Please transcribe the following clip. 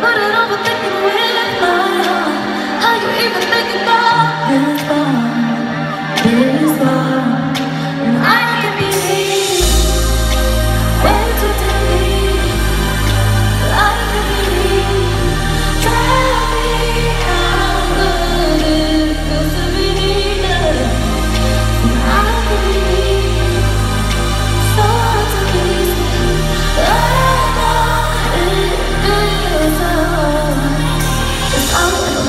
But I don't win.